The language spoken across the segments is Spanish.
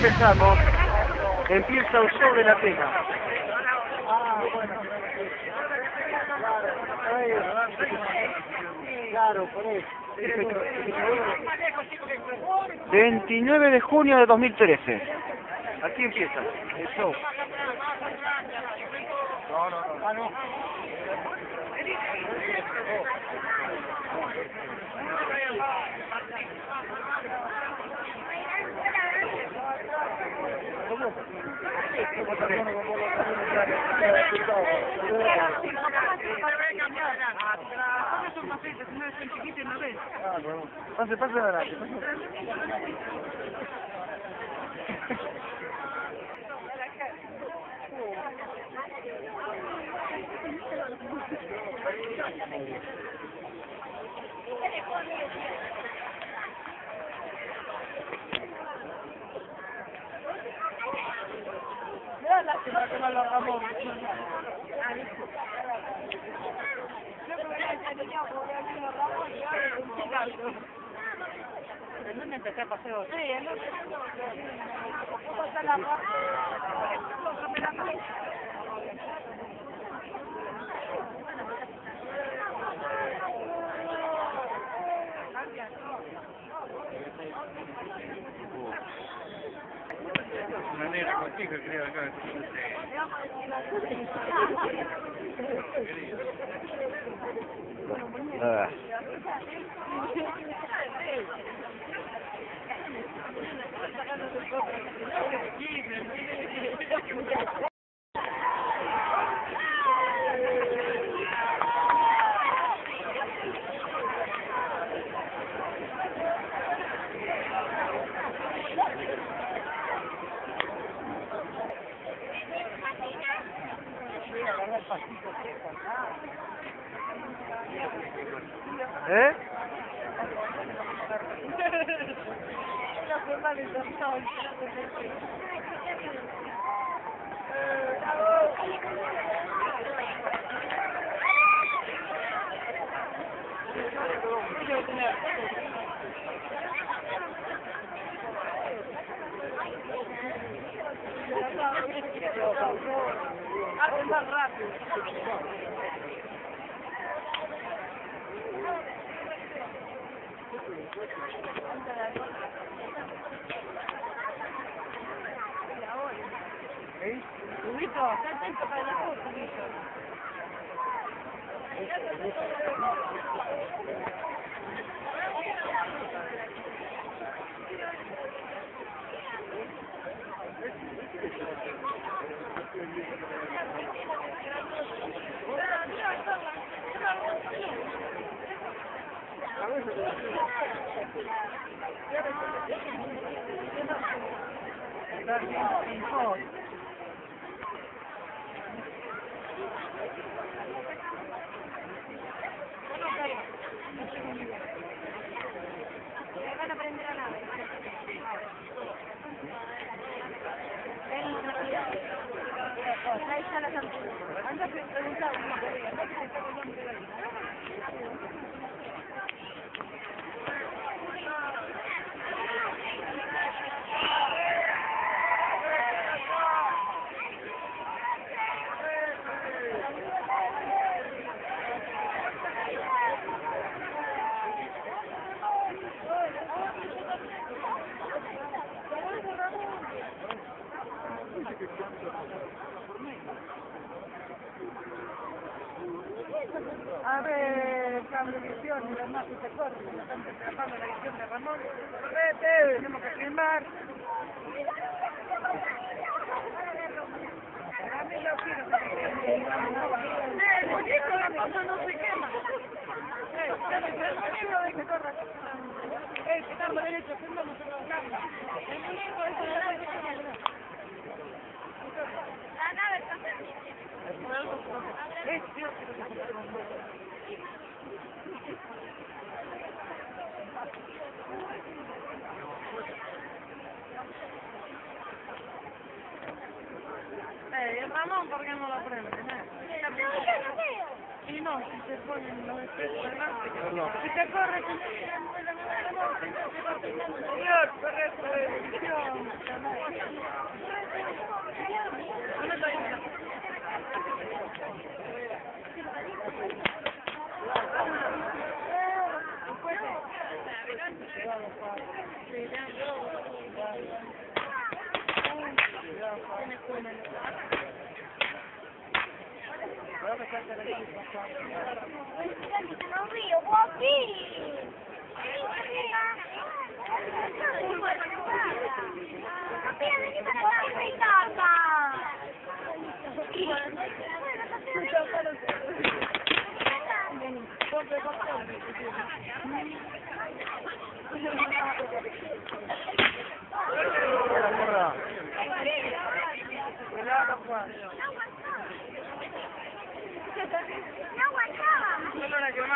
Bueno, empezamos. Empieza un show de la teja. Claro, por eso. 29 de junio de 2013. Aquí empieza el show. Passa, passa la radio. Thank you. Pase adelante. El empecé a paseo. Sí, el lunes. Una negra contigo, creo acá. Ah. más rápido. Thank you. Está atento para la foto, Rubito. van a Ahí está la campana. Anda a preguntar. A ver, cablevisión y demás, si se trabajando en la edición de Ramón. Vete, tenemos que filmar. A mí lo quiero Eh, el muñeco la cosa no se quema. Eh, el muñeco de que corra. Eh, que estamos derecho, filmamos en la cámara. El muñeco es el de que La nave está Eh, Dios, Eh, el Ramón, ¿por qué no lo prende? Eh? Y no, si se ponen los espejos delante, si te corre, te Señor, resurrección. No río, guapi. Papi, vení para acá, mi casa. No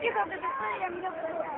Hijo, que te estoy allá.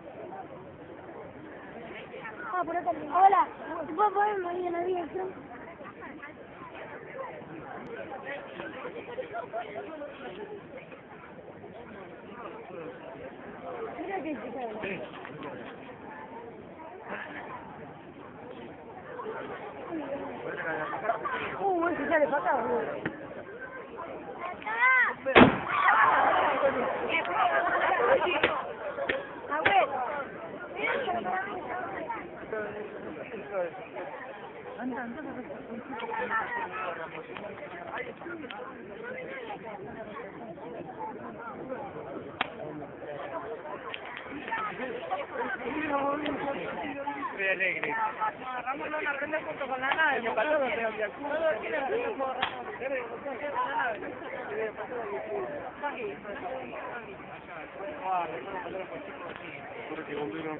Por acá. Hola. ¿Te puedo ponerme ahí en la dirección? Mira que chica. Uh, ese sale. Estoy alegre. Ramón no aprende junto con la nave. Todo tiene el mismo Porque cumplieron.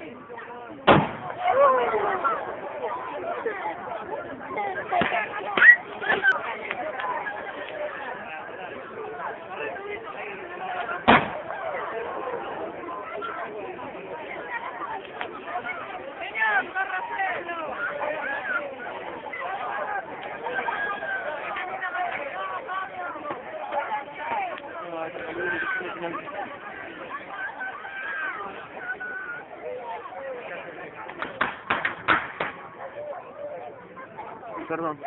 Perdón.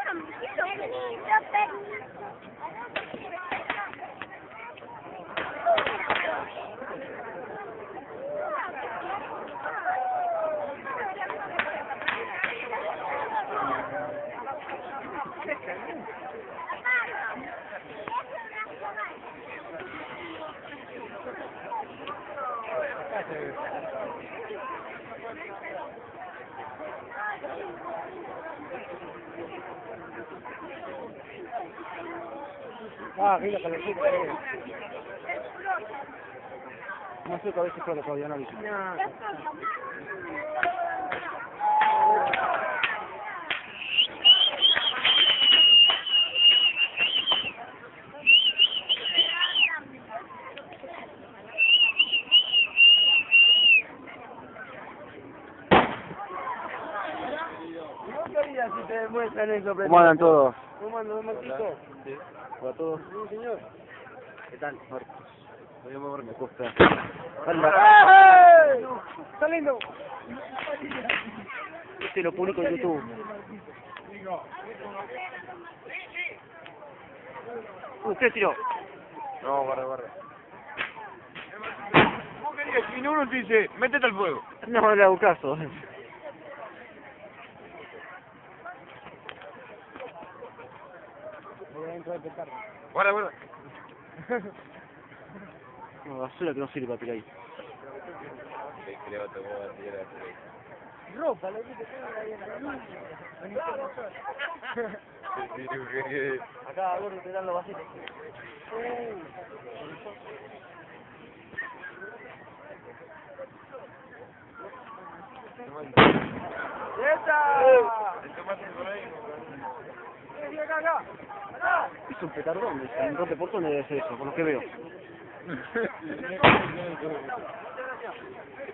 No sé, todavía no eso, ¿Cómo andan todos? ¿Cómo andan, Marquito? Sí. Hola a todos. Sí, señor. ¿Qué tal? Voy a moverme, costa. ¡Ey! ¡Está lindo! Este lo publico en YouTube. Usted tiró. No, guarda, guarda. Vos querías, si no uno te dice, métete al fuego. No le hago caso. A petardo. Guarda, guarda. No, basura que no sirve para tirar ahí. Ropa, le dije que Acá, gordo, te dan los vasitos. Es un petardón, es un rompeportones debe ser eso, por lo que veo.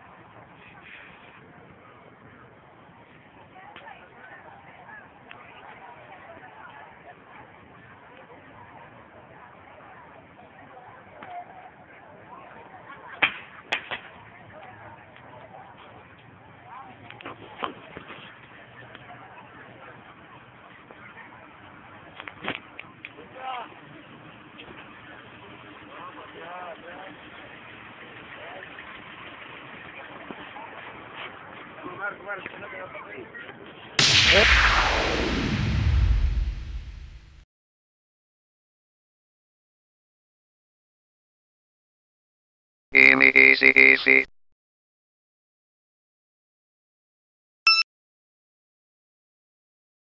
easy, easy.